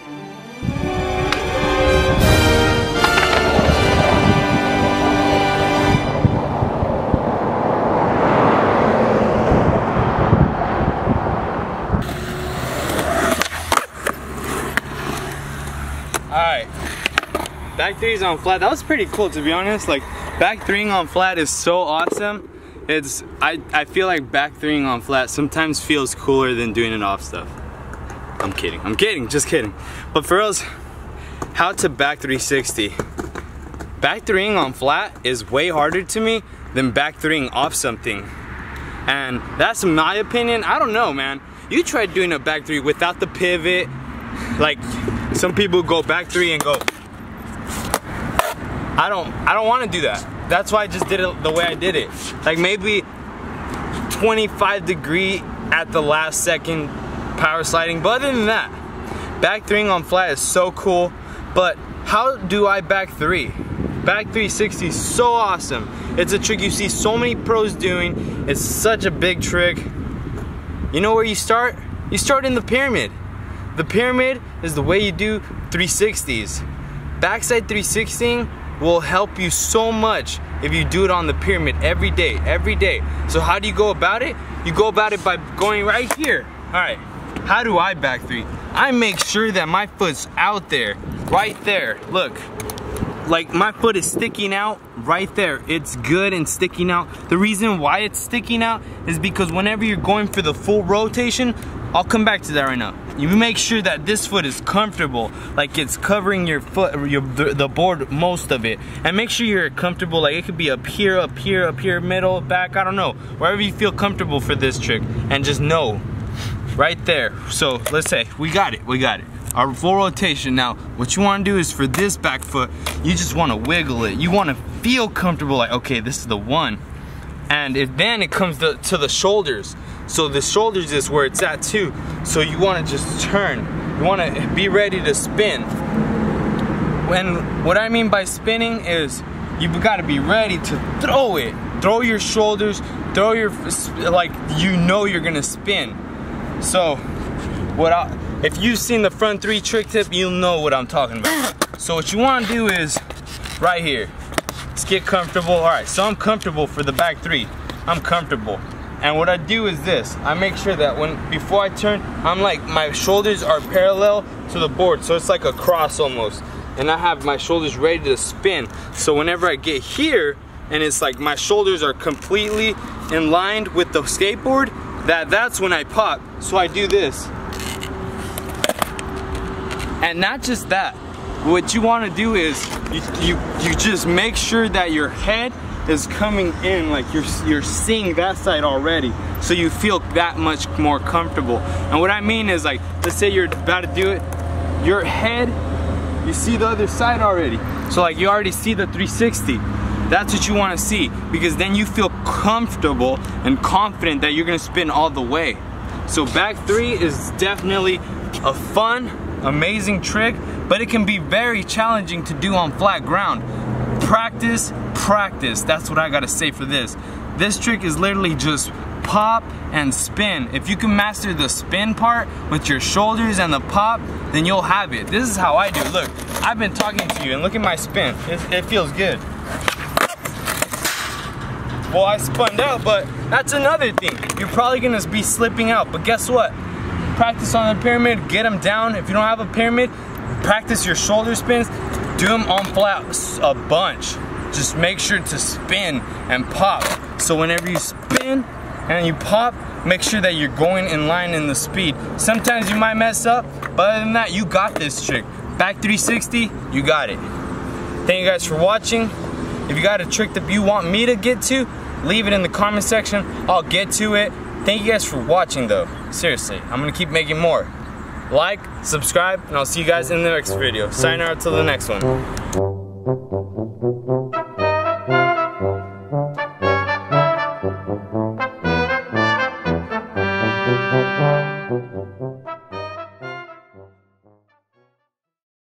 Alright. Back threes on flat. That was pretty cool to be honest. Like back threeing on flat is so awesome. It's I, I feel like back threeing on flat sometimes feels cooler than doing it off stuff. I'm kidding. I'm kidding. Just kidding. But for us, how to back 360. Back threeing on flat is way harder to me than back threeing off something. And that's my opinion. I don't know, man. You try doing a back three without the pivot, like some people go back three and go. I don't I don't want to do that. That's why I just did it the way I did it. Like maybe 25 degree at the last second power sliding. But other than that, back threeing on flat is so cool. But how do I back three? Back 360 is so awesome. It's a trick you see so many pros doing. It's such a big trick. You know where you start? You start in the pyramid. The pyramid is the way you do 360s. Backside 360 will help you so much if you do it on the pyramid every day, every day. So how do you go about it? You go about it by going right here. All right, how do I back three? I make sure that my foot's out there, right there. Look, like my foot is sticking out right there. It's good and sticking out. The reason why it's sticking out is because whenever you're going for the full rotation, I'll come back to that right now. You make sure that this foot is comfortable, like it's covering your foot, your the board, most of it. And make sure you're comfortable, like it could be up here, up here, up here, middle, back, I don't know. Wherever you feel comfortable for this trick. And just know, right there. So let's say, we got it, we got it. Our full rotation. Now, what you wanna do is for this back foot, you just wanna wiggle it. You wanna feel comfortable, like, okay, this is the one. And if then it comes to, to the shoulders. So the shoulders is where it's at too. So you wanna just turn. You wanna be ready to spin. And what I mean by spinning is you've gotta be ready to throw it. Throw your shoulders, throw your, like you know you're gonna spin. So, what I, if you've seen the front three trick tip, you'll know what I'm talking about. So what you wanna do is, right here, let's get comfortable. All right, so I'm comfortable for the back three. I'm comfortable. And what I do is this, I make sure that when, before I turn, I'm like, my shoulders are parallel to the board. So it's like a cross almost. And I have my shoulders ready to spin. So whenever I get here, and it's like my shoulders are completely in line with the skateboard, that that's when I pop. So I do this. And not just that, what you wanna do is, you, you, you just make sure that your head is coming in like you're you're seeing that side already so you feel that much more comfortable and what I mean is like let's say you're about to do it your head you see the other side already so like you already see the 360 that's what you want to see because then you feel comfortable and confident that you're gonna spin all the way so back three is definitely a fun amazing trick but it can be very challenging to do on flat ground practice, practice. That's what I gotta say for this. This trick is literally just pop and spin. If you can master the spin part with your shoulders and the pop, then you'll have it. This is how I do. Look, I've been talking to you and look at my spin. It, it feels good. Well, I spun out, but that's another thing. You're probably gonna be slipping out, but guess what? Practice on the pyramid, get them down. If you don't have a pyramid, practice your shoulder spins, do them on flat a bunch. Just make sure to spin and pop. So whenever you spin and you pop, make sure that you're going in line in the speed. Sometimes you might mess up, but other than that, you got this trick. Back 360, you got it. Thank you guys for watching. If you got a trick that you want me to get to, leave it in the comment section. I'll get to it. Thank you guys for watching though. Seriously, I'm gonna keep making more like, subscribe, and I'll see you guys in the next video. Sign out till the next one.